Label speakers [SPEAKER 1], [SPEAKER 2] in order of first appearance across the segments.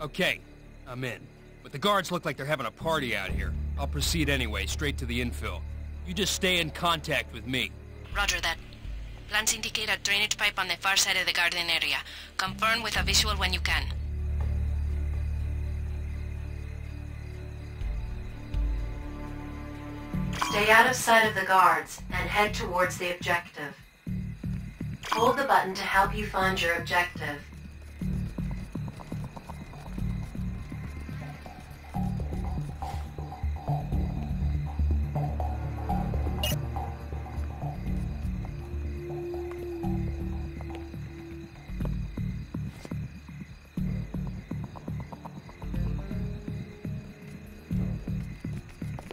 [SPEAKER 1] Okay, I'm in. But the guards look like they're having a party out here. I'll proceed anyway, straight to the infill. You just stay in contact with me.
[SPEAKER 2] Roger that. Plans indicate a drainage pipe on the far side of the garden area. Confirm with a visual when you can.
[SPEAKER 3] Stay out of sight of the guards and head towards the objective. Hold the button to help you find your objective.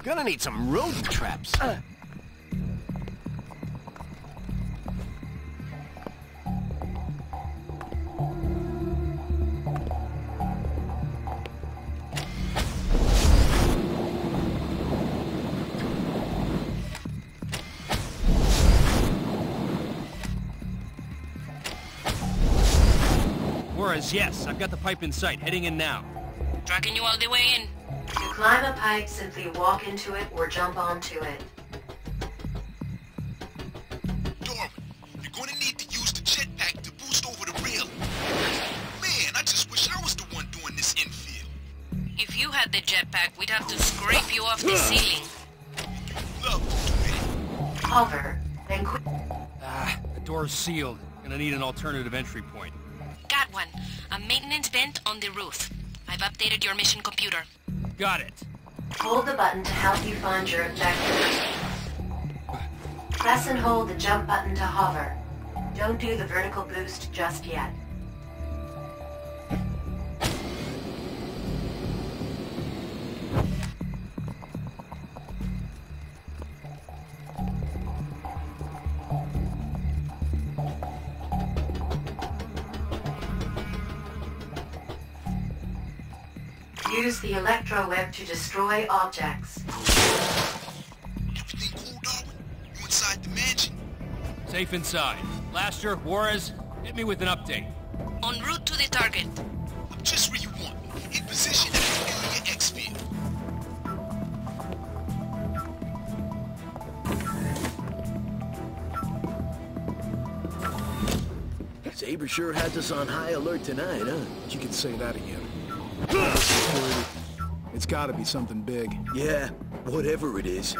[SPEAKER 4] Gonna need some rodent traps. Uh.
[SPEAKER 1] Juarez, yes, I've got the pipe in sight, heading in now.
[SPEAKER 2] Tracking you all the way in.
[SPEAKER 3] To climb a pipe, simply walk into it or jump onto it.
[SPEAKER 5] Darwin, you're gonna need to use the jetpack to boost over the rail. Man, I just wish I was the one doing this infield.
[SPEAKER 2] If you had the jetpack, we'd have to scrape you off the ceiling.
[SPEAKER 5] Love to do it.
[SPEAKER 3] Hover, then quick.
[SPEAKER 1] Ah, the door's sealed. Gonna need an alternative entry point.
[SPEAKER 2] Got one. A maintenance vent on the roof. I've updated your mission computer.
[SPEAKER 1] Got it.
[SPEAKER 3] Hold the button to help you find your objective. Press and hold the jump button to hover. Don't do the vertical boost just yet. Use the electro web to destroy objects.
[SPEAKER 5] Everything cool, Darwin? You inside the mansion?
[SPEAKER 1] Safe inside. Blaster, Juarez, hit me with an update.
[SPEAKER 2] En route to the target.
[SPEAKER 5] I'm just where you want me, in position at the area X field.
[SPEAKER 4] Saber sure has us on high alert tonight, huh?
[SPEAKER 6] You can say that again. Security. It's gotta be something big.
[SPEAKER 4] Yeah, whatever it is.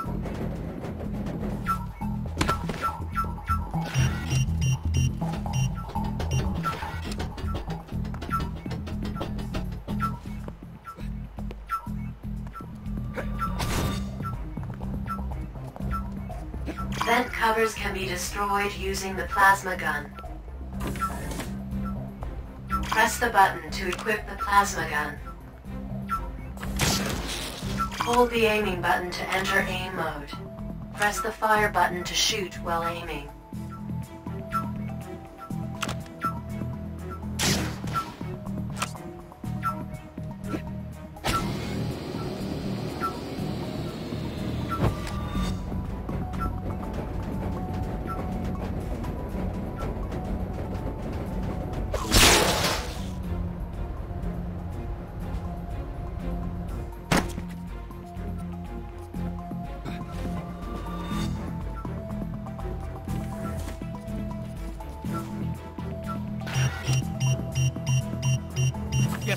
[SPEAKER 3] Vent covers can be destroyed using the plasma gun. Press the button to equip the plasma gun. Hold the aiming button to enter aim mode. Press the fire button to shoot while aiming.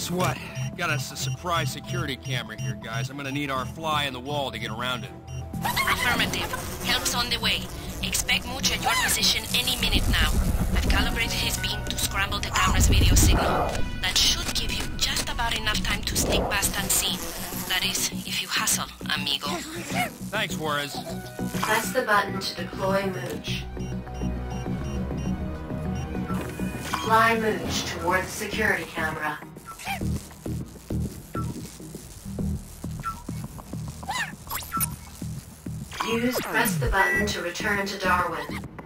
[SPEAKER 1] Guess what? Got us a surprise security camera here, guys. I'm gonna need our fly in the wall to get around it.
[SPEAKER 2] Affirmative. Help's on the way. Expect Mooch at your position any minute now. I've calibrated his beam to scramble the camera's video signal. That should give you just about enough time to sneak past unseen. That is, if you hustle, amigo.
[SPEAKER 1] Thanks, Juarez.
[SPEAKER 3] Press the button to deploy Mooch. Fly Mooch toward the security camera. Use press the button to return to Darwin.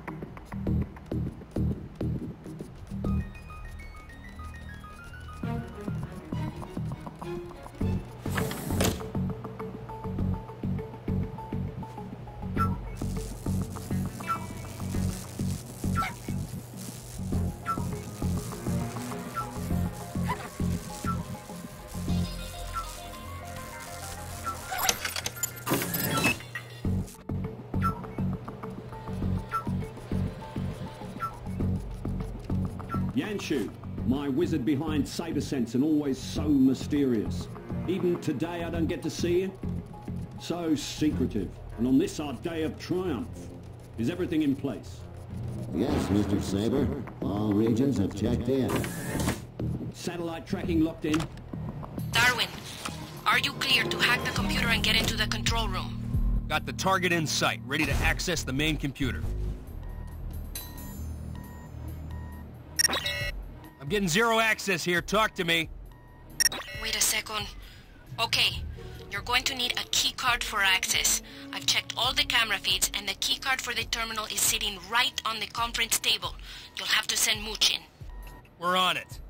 [SPEAKER 7] Aren't? My wizard behind Saber Sense and always so mysterious. Even today I don't get to see you. So secretive. And on this our day of triumph. Is everything in place?
[SPEAKER 8] Yes, Mr. Saber. All regions have checked in.
[SPEAKER 7] Satellite tracking locked in?
[SPEAKER 2] Darwin, are you clear to hack the computer and get into the control room?
[SPEAKER 1] Got the target in sight, ready to access the main computer. I'm getting zero access here. Talk to me.
[SPEAKER 2] Wait a second. Okay, you're going to need a keycard for access. I've checked all the camera feeds and the keycard for the terminal is sitting right on the conference table. You'll have to send Mooch in.
[SPEAKER 1] We're on it.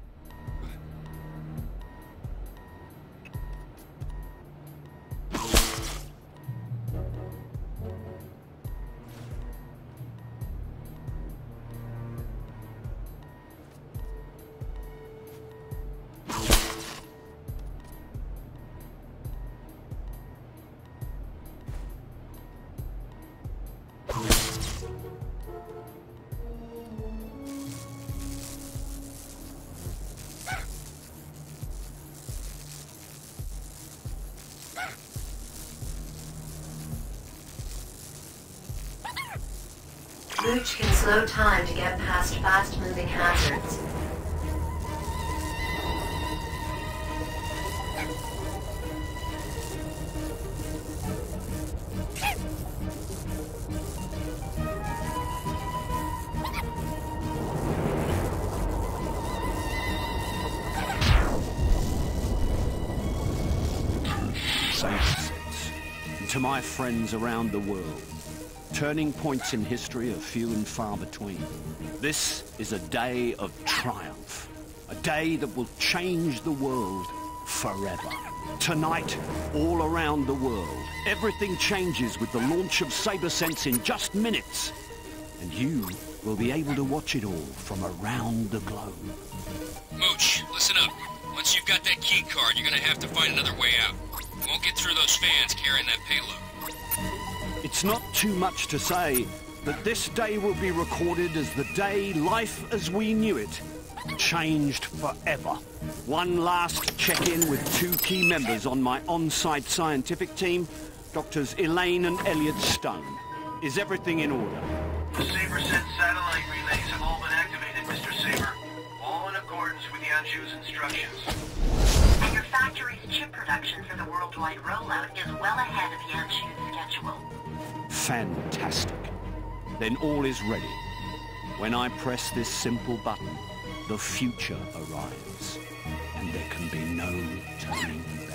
[SPEAKER 3] Mooch can slow time to get past fast-moving hazards.
[SPEAKER 7] And to my friends around the world, turning points in history are few and far between. This is a day of triumph. A day that will change the world forever. Tonight, all around the world, everything changes with the launch of Sabersense in just minutes. And you will be able to watch it all from around the globe.
[SPEAKER 1] Mooch, listen up. Once you've got that key card, you're gonna have to find another way out. You won't get through those fans carrying that payload.
[SPEAKER 7] It's not too much to say that this day will be recorded as the day life as we knew it changed forever. One last check-in with two key members on my on-site scientific team, Doctors Elaine and Elliot Stone. Is everything in order?
[SPEAKER 9] The SaberSense satellite relays have all been activated, Mr. Saber. All in accordance with the Anshu's instructions.
[SPEAKER 3] Factory's chip production for the worldwide rollout is well ahead of Yanshu's schedule.
[SPEAKER 7] Fantastic. Then all is ready. When I press this simple button, the future arrives. And there can be no turning back.